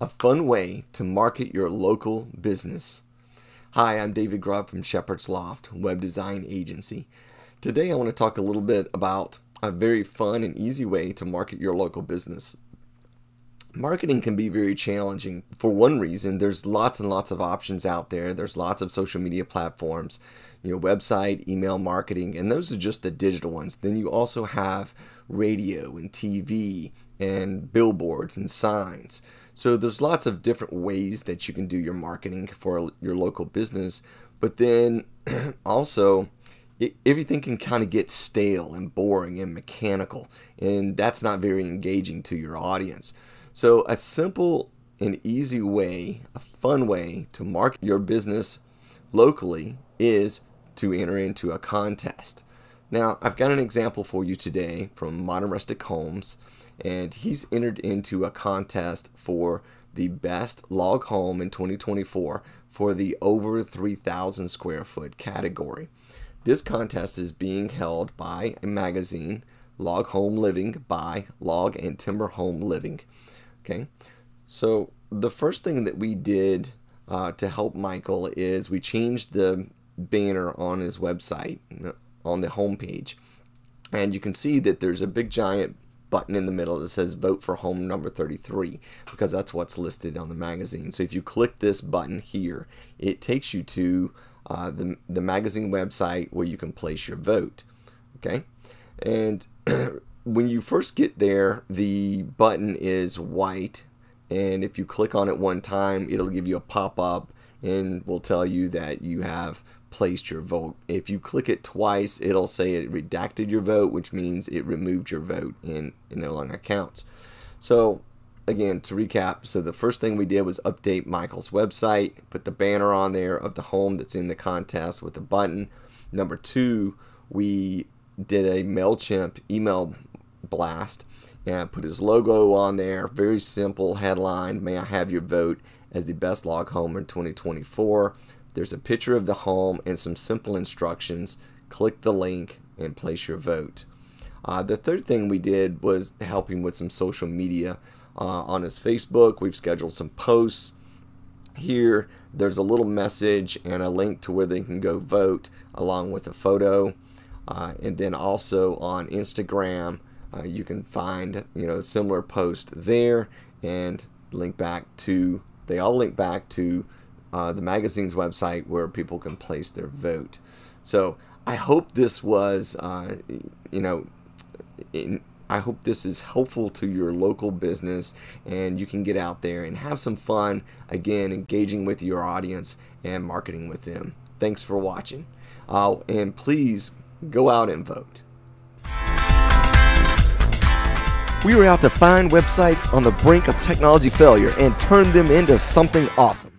a fun way to market your local business. Hi, I'm David Grubb from Shepherd's Loft, web design agency. Today I want to talk a little bit about a very fun and easy way to market your local business. Marketing can be very challenging for one reason. There's lots and lots of options out there. There's lots of social media platforms, you know, website, email marketing, and those are just the digital ones. Then you also have radio and TV and billboards and signs. So there's lots of different ways that you can do your marketing for your local business, but then also it, everything can kind of get stale and boring and mechanical, and that's not very engaging to your audience. So, a simple and easy way, a fun way to market your business locally is to enter into a contest. Now, I've got an example for you today from Modern Rustic Homes, and he's entered into a contest for the best log home in 2024 for the over 3,000 square foot category. This contest is being held by a magazine, Log Home Living by Log and Timber Home Living. Okay, so the first thing that we did uh, to help Michael is we changed the banner on his website on the homepage, and you can see that there's a big giant button in the middle that says vote for home number 33 because that's what's listed on the magazine. So if you click this button here, it takes you to uh, the, the magazine website where you can place your vote. Okay, and when you first get there, the button is white, and if you click on it one time, it'll give you a pop up and will tell you that you have placed your vote. If you click it twice, it'll say it redacted your vote, which means it removed your vote and it no longer counts. So, again, to recap, so the first thing we did was update Michael's website, put the banner on there of the home that's in the contest with the button. Number two, we did a MailChimp email blast and put his logo on there. Very simple headline May I have your vote as the best log home in 2024. There's a picture of the home and some simple instructions. Click the link and place your vote. Uh, the third thing we did was helping with some social media uh, on his Facebook. We've scheduled some posts. Here, there's a little message and a link to where they can go vote along with a photo. Uh, and then also on Instagram, uh, you can find you know a similar post there and link back to they all link back to uh, the magazine's website where people can place their vote. So I hope this was uh, you know in, I hope this is helpful to your local business and you can get out there and have some fun again engaging with your audience and marketing with them. Thanks for watching. Uh, and please go out and vote. We were out to find websites on the brink of technology failure and turn them into something awesome.